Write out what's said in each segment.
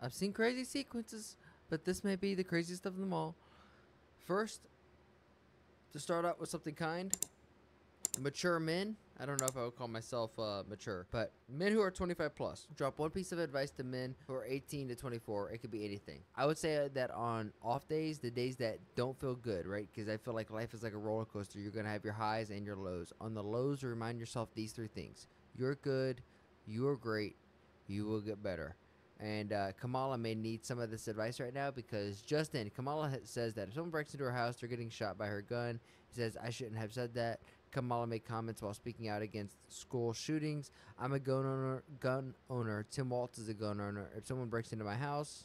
I've seen crazy sequences, but this may be the craziest of them all. First, to start out with something kind, mature men. I don't know if I would call myself uh, mature, but men who are 25 plus. Drop one piece of advice to men who are 18 to 24. It could be anything. I would say that on off days, the days that don't feel good, right? Because I feel like life is like a roller coaster. You're gonna have your highs and your lows. On the lows, remind yourself these three things: you're good, you are great, you will get better. And uh, Kamala may need some of this advice right now because Justin, Kamala says that if someone breaks into her house, they're getting shot by her gun. He says, I shouldn't have said that. Kamala made comments while speaking out against school shootings. I'm a gun owner. Gun owner. Tim Walz is a gun owner. If someone breaks into my house,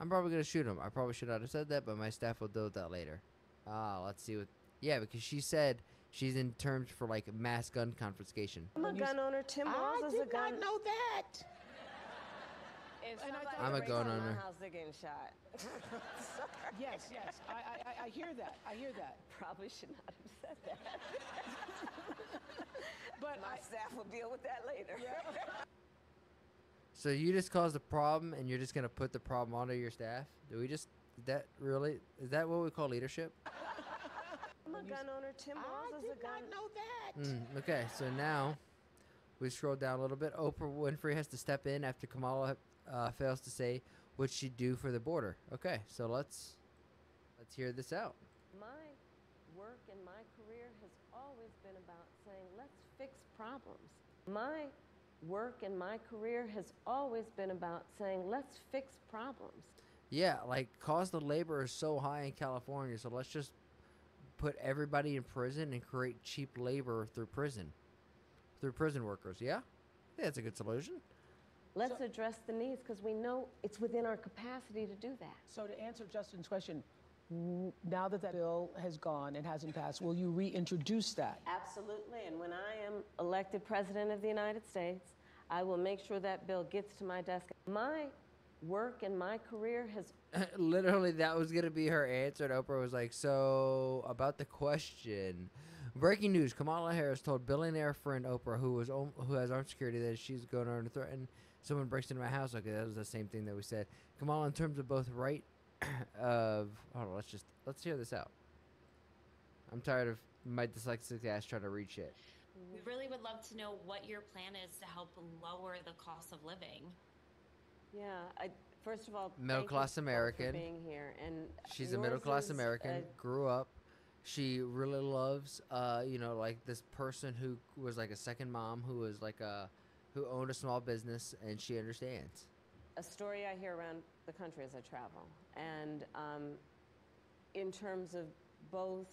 I'm probably gonna shoot him. I probably should not have said that, but my staff will deal with that later. Ah, let's see what. Yeah, because she said she's in terms for like mass gun confiscation. I'm a gun owner. Tim Walz I is a gun. I did gun. not know that. If And I thought I'm a gun owner. house, they're getting shot. Yes, yes. I, I, I- I hear that. I hear that. Probably should not have said that. But My I, staff will deal with that later. So you just caused a problem, and you're just gonna put the problem onto your staff? Do we just? That really? Is that what we call leadership? I'm a gun owner. Tim Walz I is a did not know that. Mm, okay, so now we scroll down a little bit. Oprah Winfrey has to step in after Kamala uh, fails to say what she'd do for the border. Okay, so let's let's hear this out. My work and my career has always been about saying, let's fix problems. My work and my career has always been about saying, let's fix problems. Yeah, like cost of labor is so high in California, so let's just put everybody in prison and create cheap labor through prison, through prison workers. Yeah, yeah, that's a good solution. Let's address the needs because we know it's within our capacity to do that. So to answer Justin's question, now that that bill has gone and hasn't passed, will you reintroduce that? Absolutely. And when I am elected president of the United States, I will make sure that bill gets to my desk. My work and my career has Literally, that was gonna be her answer. And Oprah was like, "So about the question." Breaking news: Kamala Harris told billionaire friend Oprah, who was um, who has armed security, that she's going to threaten someone breaks into my house. Okay, that was the same thing that we said. Kamala, in terms of both right of hold on, let's just let's hear this out. I'm tired of my dyslexic ass trying to read shit. We really would love to know what your plan is to help lower the cost of living. Yeah, I, first of all, Middle class American. for being here, and She's a middle class American, a- grew up. She really loves, uh, you know, like this person who was like a second mom, who was like a, who owned a small business, and she understands. a story I hear around the country as I travel, and um, in terms of both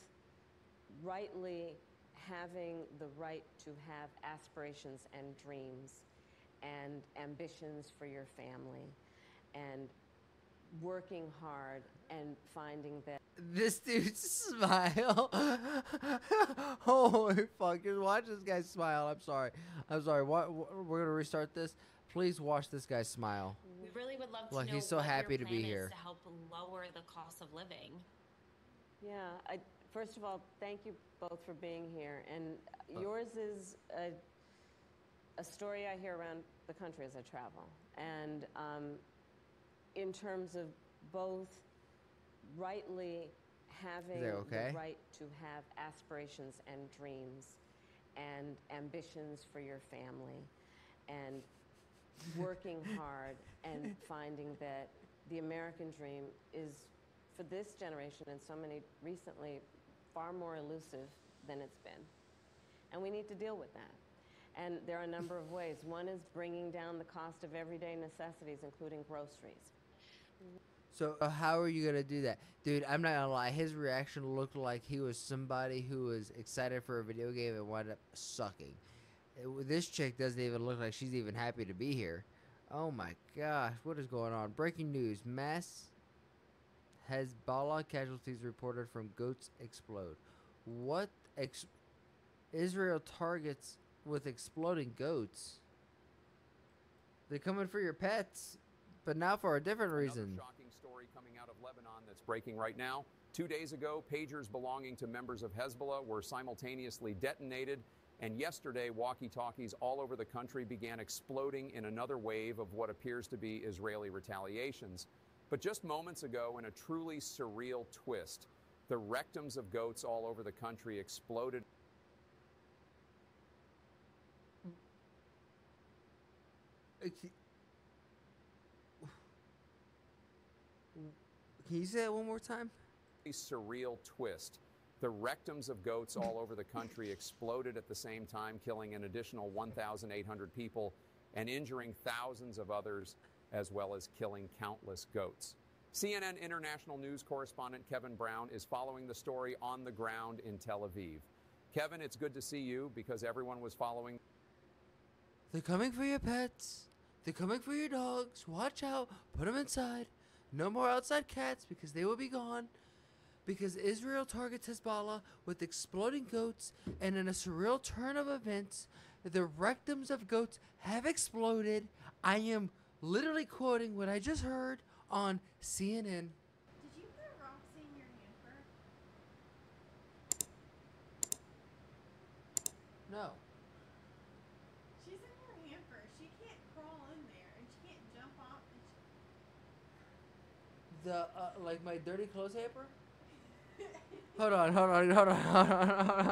rightly having the right to have aspirations and dreams and ambitions for your family, and working hard and finding that This dude's smile. Holy fuck! Just watch this guy smile. I'm sorry. I'm sorry. What? We're gonna restart this. Please watch this guy smile. We really would love to Well, know he's so what happy your to plan be is here. to help lower the cost of living. Yeah, I, first of all, thank you both for being here. And Oh. yours is a, a story I hear around the country as I travel. And um, in terms of both rightly having okay? the right to have aspirations and dreams and ambitions for your family and working hard and finding that the American dream is, for this generation and so many recently, far more elusive than it's been. And we need to deal with that. And there are a number of ways. One is bringing down the cost of everyday necessities, including groceries. So uh, how are you gonna do that, dude? I'm not gonna lie. His reaction looked like he was somebody who was excited for a video game and wound up sucking. This chick doesn't even look like she's even happy to be here. Oh my gosh, what is going on? Breaking news: Mass Hezbollah casualties reported from goats explode. What? Ex- Israel targets with exploding goats. They're coming for your pets, but now for a different reason. Another shocking story coming out of Lebanon that's breaking right now. Two days ago, pagers belonging to members of Hezbollah were simultaneously detonated And yesterday, walkie talkies all over the country began exploding in another wave of what appears to be Israeli retaliations. But just moments ago, in a truly surreal twist, the rectums of goats all over the country exploded. Uh, Can you say that one more time? a surreal twist. The rectums of goats all over the country exploded at the same time, killing an additional 1,800 people and injuring thousands of others, as well as killing countless goats. CNN international news correspondent Kevin Brown is following the story on the ground in Tel Aviv. Kevin, it's good to see you because everyone was following They're coming for your pets. They're coming for your dogs. Watch out. Put them inside. No more outside cats because they will be gone. Because Israel targets Hezbollah with exploding goats, and in a surreal turn of events, the rectums of goats have exploded. I am literally quoting what I just heard on CNN. Did you put Roxy in your hamper? No. She's in your hamper. She can't crawl in there and she can't jump off. And The, uh, like my dirty clothes hamper? Hold on, hold on, hold on, hold on, hold on.